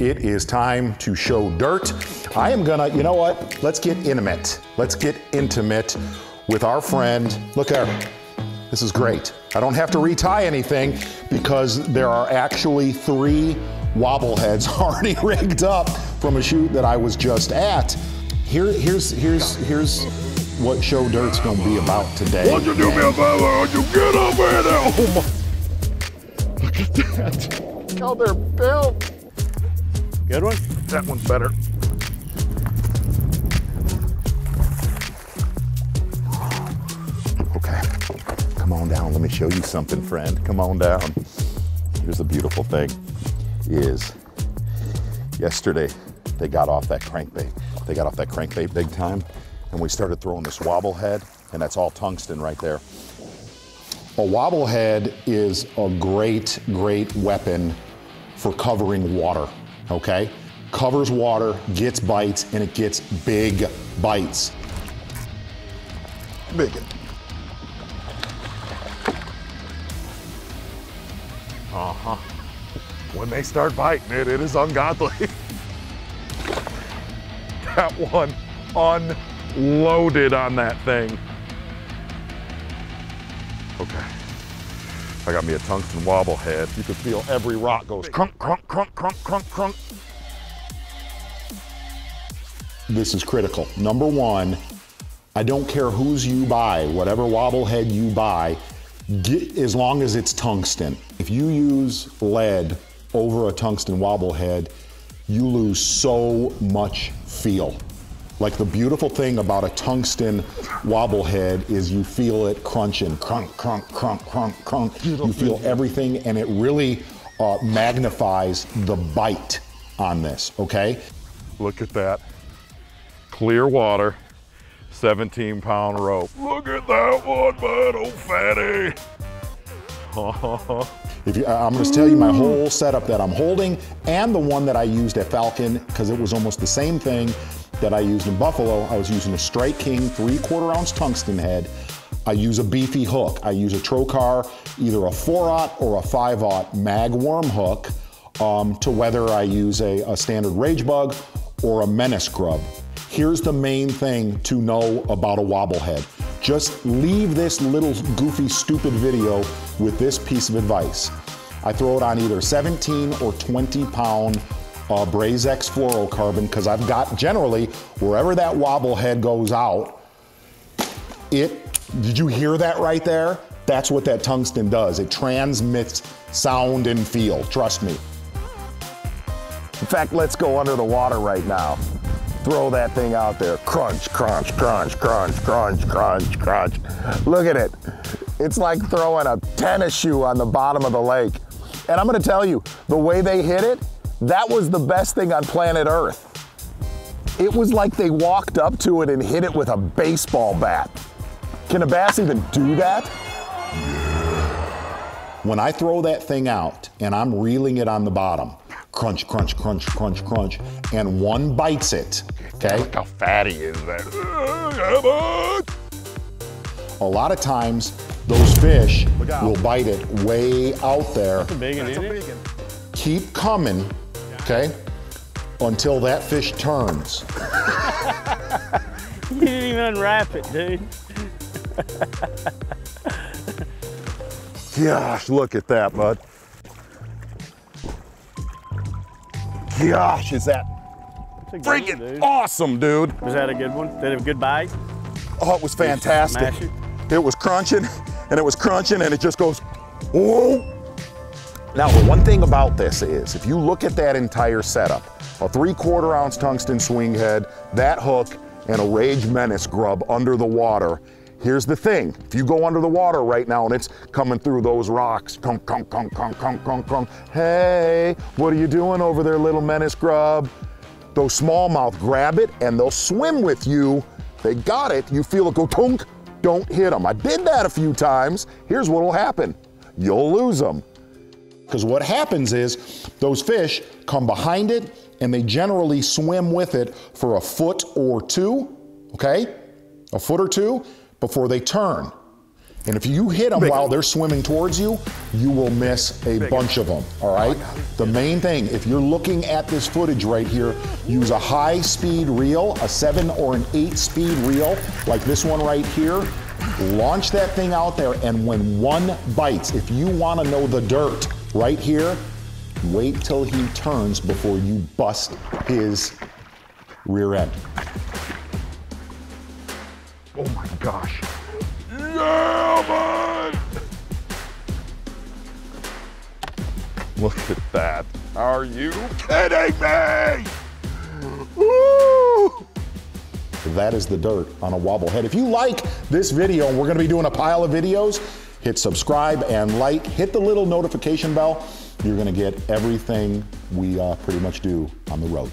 It is time to show dirt. I am gonna, you know what? Let's get intimate. Let's get intimate with our friend. Look there. This is great. I don't have to retie anything because there are actually three wobble heads already rigged up from a shoot that I was just at. Here, here's here's here's what show dirt's gonna be about today. Won't you do me a favor? Won't you get over here now? Oh my. Look at that. How they're built. Good one? That one's better. Okay, come on down. Let me show you something, friend. Come on down. Here's the beautiful thing is yesterday they got off that crankbait. They got off that crankbait big time and we started throwing this wobble head and that's all tungsten right there. A wobble head is a great, great weapon for covering water, okay? Covers water, gets bites, and it gets big bites. Big. Uh-huh. When they start biting it, it is ungodly. that one unloaded on that thing. Okay. I got me a tungsten wobble head. You can feel every rock goes crunk, crunk, crunk, crunk, crunk, crunk. This is critical. Number one, I don't care whose you buy, whatever wobble head you buy, get, as long as it's tungsten. If you use lead over a tungsten wobble head, you lose so much feel. Like the beautiful thing about a tungsten wobble head is you feel it crunching, crunk, crunk, crunk, crunk, crunk. You feel everything and it really uh, magnifies the bite on this, okay? Look at that. Clear water, 17 pound rope. Look at that one, man, old fatty. If you, I'm going to tell you my whole setup that I'm holding and the one that I used at Falcon because it was almost the same thing that I used in Buffalo. I was using a Strike King three quarter ounce tungsten head. I use a beefy hook. I use a Trokar, either a 4-aught or a 5-aught mag worm hook um, to whether I use a, a standard Rage Bug or a Menace Grub. Here's the main thing to know about a wobble head. Just leave this little goofy, stupid video with this piece of advice. I throw it on either 17 or 20 pound uh, Brazex fluorocarbon because I've got generally wherever that wobble head goes out, it, did you hear that right there? That's what that tungsten does. It transmits sound and feel, trust me. In fact, let's go under the water right now. Throw that thing out there. Crunch, crunch, crunch, crunch, crunch, crunch, crunch. Look at it. It's like throwing a tennis shoe on the bottom of the lake. And I'm gonna tell you, the way they hit it, that was the best thing on planet Earth. It was like they walked up to it and hit it with a baseball bat. Can a bass even do that? When I throw that thing out and I'm reeling it on the bottom, crunch, crunch, crunch, crunch, crunch, and one bites it, okay? Look how fatty is that. A lot of times, those fish will bite it way out there. Big and in it? Keep coming, okay, until that fish turns. You didn't even unwrap it, dude. Gosh, look at that, bud. Gosh, is that It's a good one, freaking dude. awesome, dude. Was that a good one? Did it have a good bite? Oh, it was fantastic. it? It was crunching and it was crunching and it just goes, whoa. Now, the one thing about this is, if you look at that entire setup, a three quarter ounce tungsten swing head, that hook, and a Rage Menace grub under the water, here's the thing. If you go under the water right now and it's coming through those rocks, kunk, kunk, kunk, kunk, kunk, kunk, kunk, hey, what are you doing over there, little Menace grub? Those smallmouth grab it and they'll swim with you. They got it, you feel it go tunk, don't hit them. I did that a few times. Here's what'll happen. You'll lose them. Because what happens is those fish come behind it and they generally swim with it for a foot or two, okay? A foot or two before they turn. And if you hit them while they're swimming towards you, you will miss a bunch of them. All right. The main thing, if you're looking at this footage right here, use a high speed reel, a seven or an eight speed reel, like this one right here. Launch that thing out there, and when one bites, if you want to know the dirt right here, wait till he turns before you bust his rear end. Oh my gosh. Yeah, man! Look at that. Are you kidding me? Woo! That is the dirt on a wobblehead. If you like this video, and we're going to be doing a pile of videos, hit subscribe and like, hit the little notification bell. You're going to get everything we uh, pretty much do on the road.